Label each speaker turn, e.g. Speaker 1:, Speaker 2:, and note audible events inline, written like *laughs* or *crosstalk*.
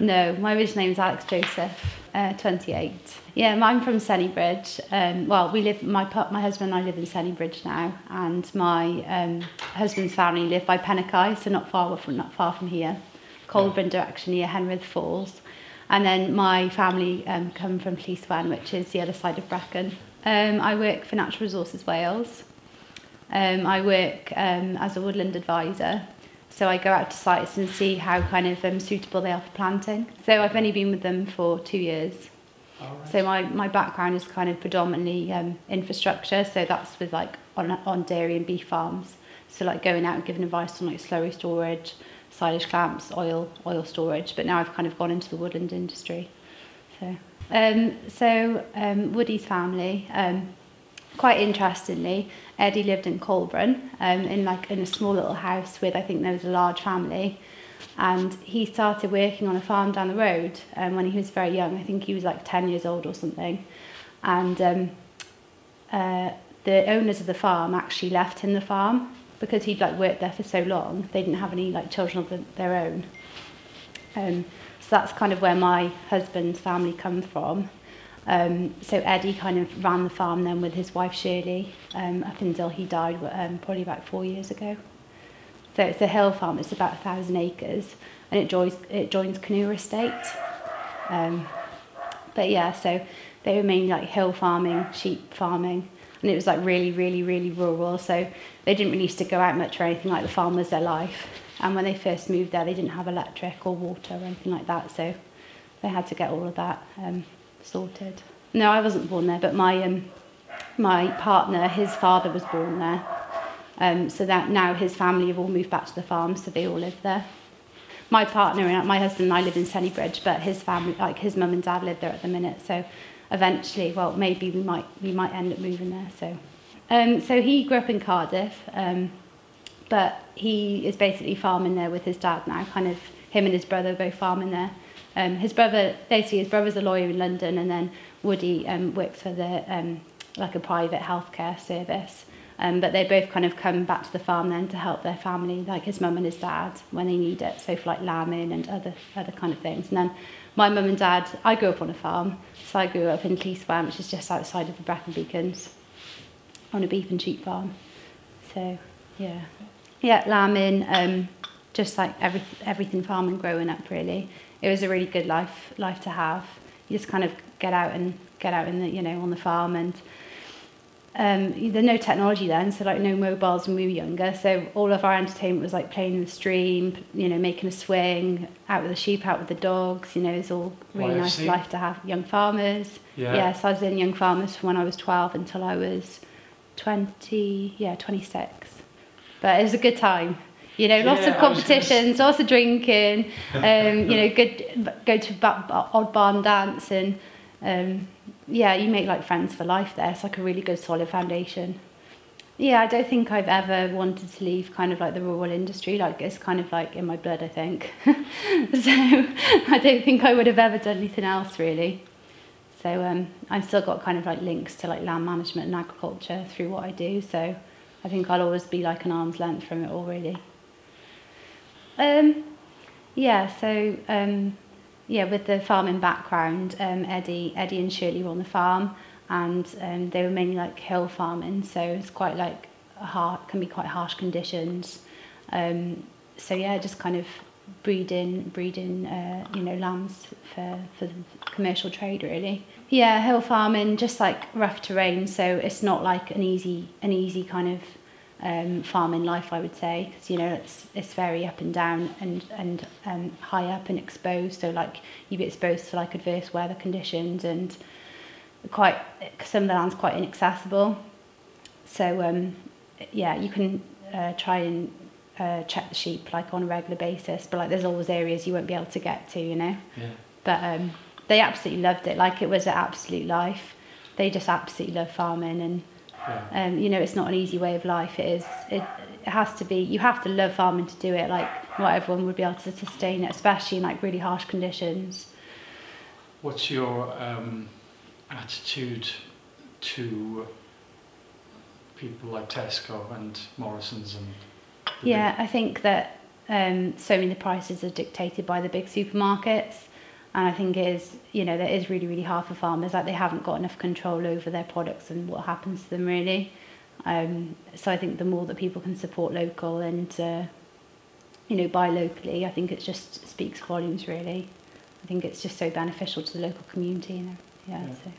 Speaker 1: No, my original is Alex Joseph, uh, 28. Yeah, I'm from Sennybridge. Um, well, we live. My my husband and I live in Sennybridge now, and my um, husband's family live by Penycae, so not far from not far from here, Coelbren direction near Henrhyd Falls. And then my family um, come from Llyswen, which is the other side of Brecon. Um, I work for Natural Resources Wales. Um, I work um, as a woodland advisor. So I go out to sites and see how kind of um, suitable they are for planting. So I've only been with them for two years.
Speaker 2: Right.
Speaker 1: So my, my background is kind of predominantly um, infrastructure. So that's with like on, on dairy and beef farms. So like going out and giving advice on like slurry storage, silage clamps, oil, oil storage. But now I've kind of gone into the woodland industry. So, um, so um, Woody's family, um, quite interestingly, Eddie lived in Coelbren, um, in like in a small little house with I think there was a large family, and he started working on a farm down the road um, when he was very young. I think he was like ten years old or something, and um, uh, the owners of the farm actually left him the farm because he'd like worked there for so long. They didn't have any like children of the, their own. Um, so that's kind of where my husband's family comes from. Um, so Eddie kind of ran the farm then with his wife Shirley um, up until he died um, probably about four years ago. So it's a hill farm, it's about a thousand acres and it joins, it joins Cnewr Estate. Um, but yeah, so they were mainly like hill farming, sheep farming and it was like really, really, really rural. So they didn't really used to go out much or anything like the farm was their life. And when they first moved there, they didn't have electric or water or anything like that. So they had to get all of that um, sorted. No, I wasn't born there, but my um, my partner, his father was born there. Um, so that now his family have all moved back to the farm, so they all live there. My partner and my husband and I live in Sennybridge, but his family, like his mum and dad, live there at the minute. So eventually, well, maybe we might we might end up moving there. So, um, so he grew up in Cardiff, um, but he is basically farming there with his dad now. Kind of him and his brother both farming there. Um, his brother, basically his brother's a lawyer in London and then Woody um, works for the, um, like a private healthcare service. Um, but they both kind of come back to the farm then to help their family, like his mum and his dad, when they need it. So for like lambing and other, other kind of things. And then my mum and dad, I grew up on a farm. So I grew up in Cleeswan, which is just outside of the Brecon Beacons, on a beef and sheep farm. So, yeah. Yeah, lambing, um, just like every, everything farming growing up really. It was a really good life life to have. You just kind of get out and get out in the you know on the farm and um, there's no technology then, so like no mobiles when we were younger. So all of our entertainment was like playing in the stream, you know, making a swing, out with the sheep, out with the dogs. You know, it's all really
Speaker 2: I
Speaker 1: nice life to have. Young farmers.
Speaker 2: Yeah.
Speaker 1: Yes, I was in Young Farmers from when I was 12 until I was 20, yeah, 26. But it was a good time. You know, lots
Speaker 2: Yeah,
Speaker 1: of
Speaker 2: I was gonna
Speaker 1: competitions, lots of drinking. Um, you know, good go to odd barn dance and um, yeah, you make like friends for life there. It's like a really good solid foundation. Yeah, I don't think I've ever wanted to leave kind of like the rural industry. Like it's kind of like in my blood, I think. *laughs* so I don't think I would have ever done anything else really. So um, I've still got kind of like links to like land management and agriculture through what I do. So I think I'll always be like an arm's length from it all really. Um, yeah, so um, yeah, with the farming background, um, Eddie, Eddie and Shirley were on the farm, and um, they were mainly like hill farming, so it's quite like hard, can be quite harsh conditions. Um, so yeah, just kind of breeding, breeding, uh, you know, lambs for for the commercial trade really. Yeah, hill farming, just like rough terrain, so it's not like an easy, an easy kind of um, farming life, I would say, because you know it's it's very up and down and and um, high up and exposed. So like you be exposed to like adverse weather conditions and quite some of the land's quite inaccessible. So um, yeah, you can uh, try and uh, check the sheep like on a regular basis, but like there's always areas you won't be able to get to, you know.
Speaker 2: Yeah.
Speaker 1: But um, they absolutely loved it. Like it was an absolute life. They just absolutely love farming and
Speaker 2: Yeah.
Speaker 1: um, you know, it's not an easy way of life. It is. It, it has to be. You have to love farming to do it. Like not everyone would be able to sustain it, especially in like really harsh conditions.
Speaker 2: What's your um, attitude to people like Tesco and Morrison's and
Speaker 1: Yeah, I think that um, so many of the prices are dictated by the big supermarkets. And I think it is, you know, that is really, really hard for farmers. Like they haven't got enough control over their products and what happens to them really. Um, so I think the more that people can support local and, uh, you know, buy locally, I think it just speaks volumes really. I think it's just so beneficial to the local community. You know? yeah,
Speaker 2: Yeah.
Speaker 1: So.